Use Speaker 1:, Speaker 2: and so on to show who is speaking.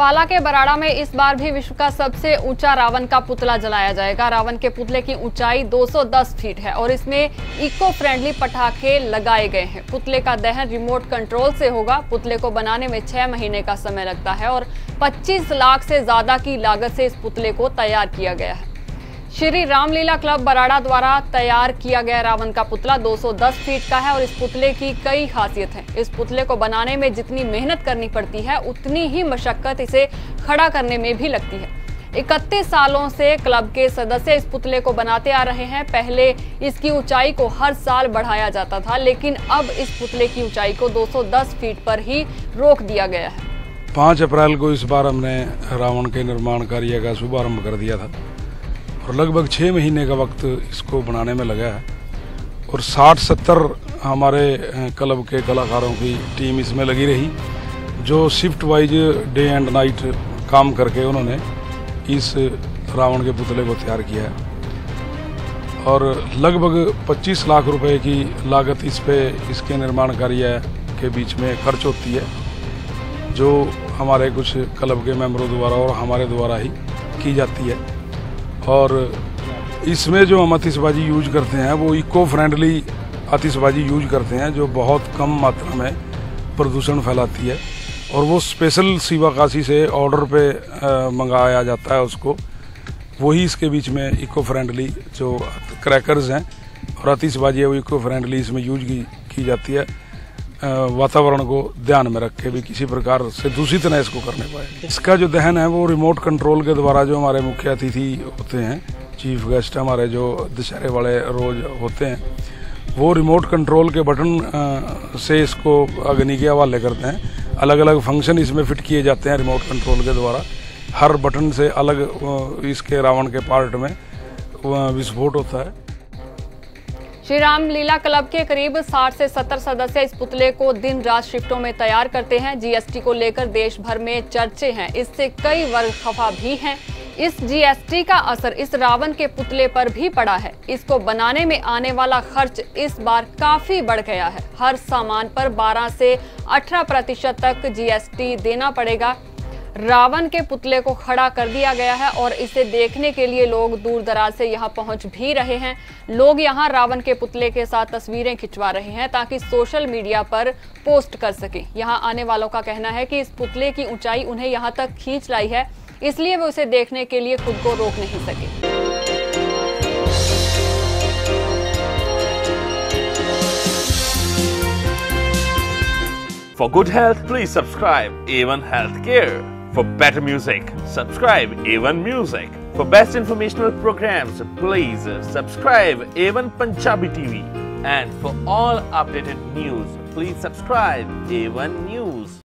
Speaker 1: अंबाला के बराड़ा में इस बार भी विश्व का सबसे ऊँचा रावण का पुतला जलाया जाएगा। रावण के पुतले की ऊंचाई 210 फीट है और इसमें इको फ्रेंडली पटाखे लगाए गए हैं। पुतले का दहन रिमोट कंट्रोल से होगा। पुतले को बनाने में छह महीने का समय लगता है और 25 लाख से ज़्यादा की लागत से इस पुतले को तैयार किया गया है। श्री रामलीला क्लब बराड़ा द्वारा तैयार किया गया रावण का पुतला 210 फीट का है और इस पुतले की कई खासियत है। इस पुतले को बनाने में जितनी मेहनत करनी पड़ती है, उतनी ही मशक्कत इसे खड़ा करने में भी लगती है। इकतीस सालों से क्लब के सदस्य इस पुतले को बनाते आ रहे हैं। पहले इसकी ऊंचाई को हर साल बढ़ाया जाता था, लेकिन अब इस पुतले की ऊंचाई को 210 फीट पर ही रोक दिया गया है।
Speaker 2: पाँच अप्रैल को इस बार हमने रावण के निर्माण कार्य का शुभारंभ कर दिया था। और लगभग छः महीने का वक्त इसको बनाने में लगा है। और 60-70 हमारे क्लब के कलाकारों की टीम इसमें लगी रही, जो shift wise day and night काम करके उन्होंने इस रावण के पुतले को तैयार किया है। और लगभग 25 लाख रुपए की लागत इस पे इसके निर्माण कार्य के बीच में खर्च होती है, जो हमारे कुछ क्लब के मेंबरों द्वारा और हमारे द्वारा ही की जाती है। और इसमें जो हम आतिशबाजी यूज़ करते हैं वो इको फ्रेंडली आतिशबाजी यूज़ करते हैं जो बहुत कम मात्रा में प्रदूषण फैलाती है। और वो स्पेशल काशी से ऑर्डर पे मंगाया जाता है उसको। वही इसके बीच में इको फ्रेंडली जो क्रैकर्स हैं और आतिशबाजी है वो इको फ्रेंडली इसमें यूज़ की, की जाती है। वातावरण को ध्यान में रख के भी किसी प्रकार से दूषित न इसको करने पाए। इसका जो दहन है, वो रिमोट कंट्रोल के द्वारा जो हमारे मुख्य अतिथि होते हैं चीफ गेस्ट हमारे जो दशहरे वाले रोज होते हैं, वो रिमोट कंट्रोल के बटन से इसको अग्नि के हवाले करते हैं। अलग अलग फ़ंक्शन इसमें फिट किए जाते हैं रिमोट कंट्रोल के द्वारा। हर बटन से अलग इसके रावण के पार्ट में विस्फोट होता है।
Speaker 1: श्री राम लीला क्लब के करीब 60 से 70 सदस्य इस पुतले को दिन रात शिफ्टों में तैयार करते हैं। जीएसटी को लेकर देश भर में चर्चे हैं। इससे कई वर्ग खफा भी हैं। इस जीएसटी का असर इस रावण के पुतले पर भी पड़ा है। इसको बनाने में आने वाला खर्च इस बार काफ़ी बढ़ गया है। हर सामान पर 12 से 18 प्रतिशत तक जीएसटी देना पड़ेगा। रावण के पुतले को खड़ा कर दिया गया है और इसे देखने के लिए लोग दूर दराज से यहाँ पहुँच भी रहे हैं। लोग यहाँ रावण के पुतले के साथ तस्वीरें खिंचवा रहे हैं ताकि सोशल मीडिया पर पोस्ट कर सके। यहाँ आने वालों का कहना है कि इस पुतले की ऊंचाई उन्हें यहाँ तक खींच लाई है इसलिए वे उसे देखने के लिए खुद को रोक नहीं सके।
Speaker 3: For good health, please subscribe A1 Healthcare. For better music, subscribe A1 Music. For best informational programs, please subscribe A1 Punjabi TV. And for all updated news, please subscribe A1 News.